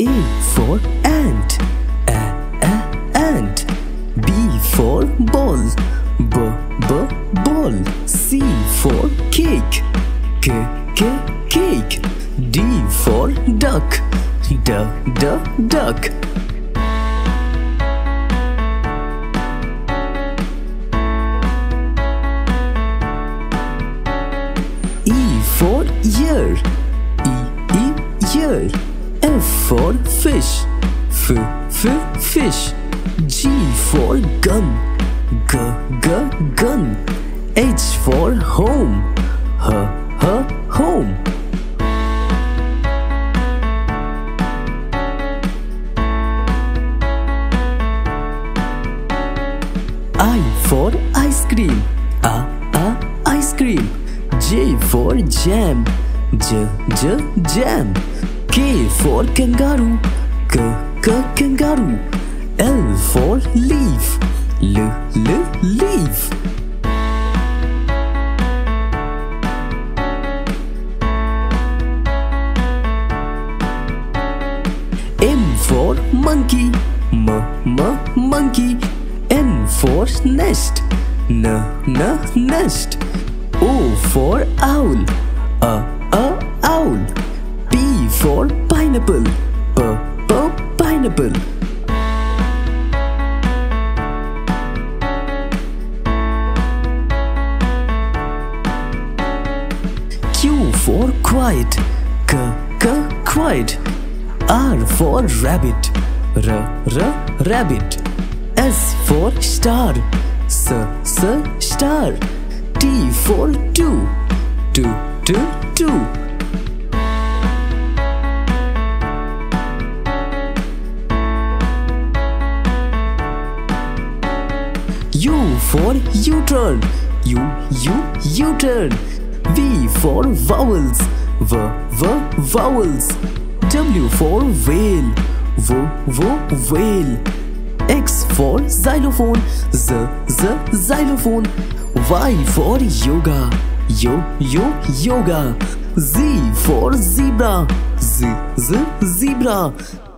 A for ant. A, a, ant. B for ball. B, b, ball. C for cake. K, k, cake. D for duck. D, d, duck. E for ear. E, e, ear. For fish. F, f, fish. G for gun. G, g, gun. H for home. H, h, home. I for ice cream. A, a, ice cream. J for jam. J, j, jam. K for kangaroo. K, k, kangaroo. L for leaf. L, l, leaf. M for monkey. M, m, monkey. N for nest. N, n, nest. O for owl. Q for quiet. K, k, quiet. R for rabbit. R, r, rabbit. S for star. S, s, star. T for two. Two, two, two. For U-turn. U, U, U-turn. V for vowels. V, V, vowels. W for whale. V, V, whale. X for xylophone. Z, Z, xylophone. Y for yoga. Yo, yo, yoga. Z for zebra. Z, Z, zebra.